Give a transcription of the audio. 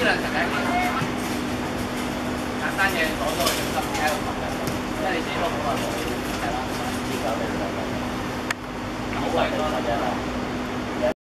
呢兩層係一件簡單嘢攞咗去心喺度學嘅，因為你自己都好耐冇係啦，呢九零九九，九位多或者係。